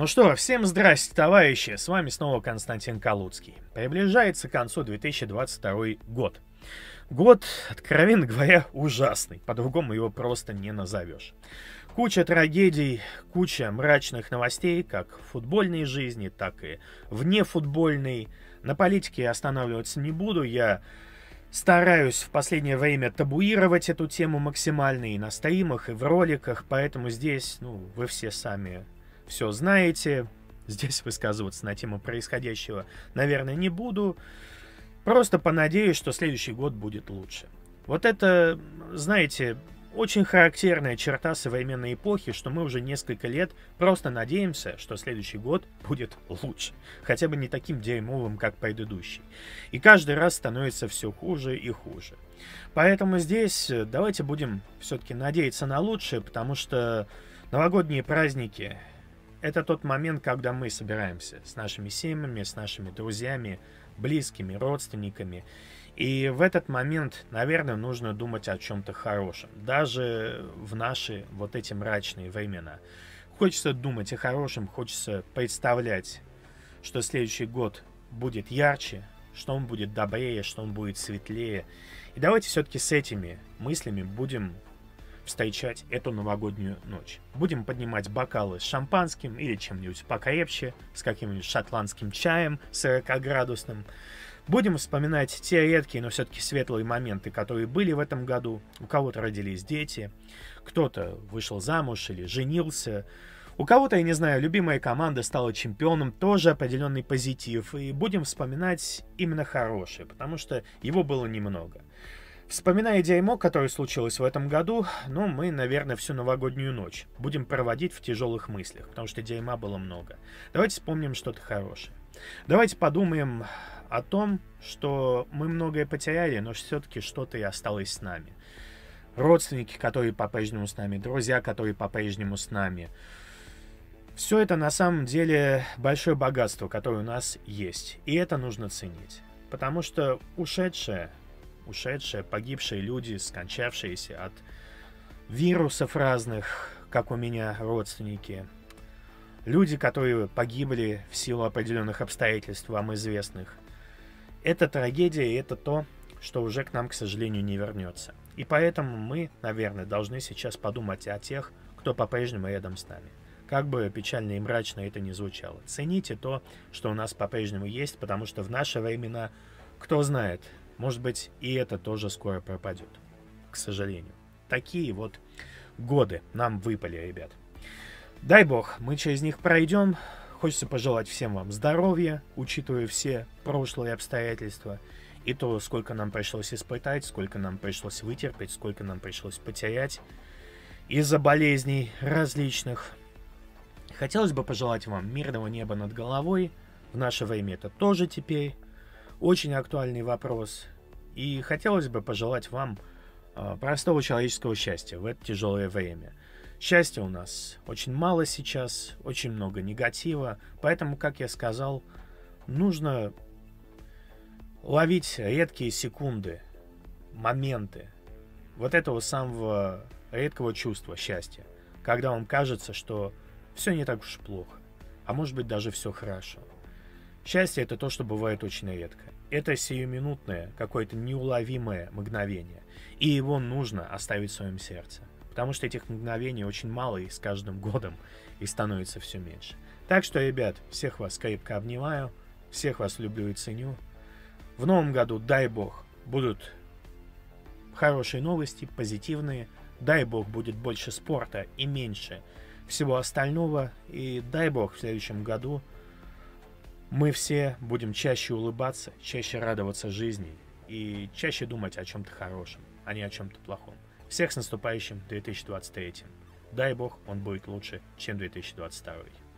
Ну что, всем здрасте, товарищи! С вами снова Константин Калуцкий. Приближается к концу 2022 год. Год, откровенно говоря, ужасный. По-другому его просто не назовешь. Куча трагедий, куча мрачных новостей, как в футбольной жизни, так и вне футбольной. На политике останавливаться не буду, я стараюсь в последнее время табуировать эту тему максимально и на стримах, и в роликах, поэтому здесь, ну, вы все сами все знаете. Здесь высказываться на тему происходящего, наверное, не буду. Просто понадеюсь, что следующий год будет лучше. Вот это, знаете, очень характерная черта современной эпохи, что мы уже несколько лет просто надеемся, что следующий год будет лучше. Хотя бы не таким дерьмовым, как предыдущий. И каждый раз становится все хуже и хуже. Поэтому здесь давайте будем все-таки надеяться на лучшее, потому что новогодние праздники это тот момент, когда мы собираемся с нашими семьями, с нашими друзьями, близкими, родственниками. И в этот момент, наверное, нужно думать о чем-то хорошем. Даже в наши вот эти мрачные времена. Хочется думать о хорошем, хочется представлять, что следующий год будет ярче, что он будет добрее, что он будет светлее. И давайте все-таки с этими мыслями будем встречать эту новогоднюю ночь. Будем поднимать бокалы с шампанским или чем-нибудь покрепче, с каким-нибудь шотландским чаем 40-градусным. Будем вспоминать те редкие, но все-таки светлые моменты, которые были в этом году. У кого-то родились дети, кто-то вышел замуж или женился. У кого-то, я не знаю, любимая команда стала чемпионом, тоже определенный позитив. И будем вспоминать именно хорошее, потому что его было немного. Вспоминая дерьмо, которое случилось в этом году, ну, мы, наверное, всю новогоднюю ночь будем проводить в тяжелых мыслях, потому что дерьма было много. Давайте вспомним что-то хорошее. Давайте подумаем о том, что мы многое потеряли, но все-таки что-то и осталось с нами. Родственники, которые по-прежнему с нами, друзья, которые по-прежнему с нами. Все это на самом деле большое богатство, которое у нас есть. И это нужно ценить. Потому что ушедшее ушедшие, погибшие люди, скончавшиеся от вирусов разных, как у меня родственники. Люди, которые погибли в силу определенных обстоятельств, вам известных. Это трагедия, и это то, что уже к нам, к сожалению, не вернется. И поэтому мы, наверное, должны сейчас подумать о тех, кто по-прежнему рядом с нами. Как бы печально и мрачно это ни звучало. Цените то, что у нас по-прежнему есть, потому что в наши времена, кто знает, может быть, и это тоже скоро пропадет. К сожалению. Такие вот годы нам выпали, ребят. Дай бог, мы через них пройдем. Хочется пожелать всем вам здоровья, учитывая все прошлые обстоятельства. И то, сколько нам пришлось испытать, сколько нам пришлось вытерпеть, сколько нам пришлось потерять из-за болезней различных. Хотелось бы пожелать вам мирного неба над головой. В наше время это тоже теперь очень актуальный вопрос. И хотелось бы пожелать вам э, простого человеческого счастья в это тяжелое время. Счастья у нас очень мало сейчас, очень много негатива, поэтому, как я сказал, нужно ловить редкие секунды, моменты вот этого самого редкого чувства счастья, когда вам кажется, что все не так уж плохо, а может быть даже все хорошо. Счастье это то, что бывает очень редко. Это сиюминутное, какое-то неуловимое мгновение. И его нужно оставить в своем сердце. Потому что этих мгновений очень мало, и с каждым годом их становится все меньше. Так что, ребят, всех вас крепко обнимаю, всех вас люблю и ценю. В новом году, дай бог, будут хорошие новости, позитивные. Дай бог, будет больше спорта и меньше всего остального. И дай бог, в следующем году мы все будем чаще улыбаться, чаще радоваться жизни и чаще думать о чем-то хорошем, а не о чем-то плохом. Всех с наступающим 2023. Дай бог, он будет лучше, чем 2022.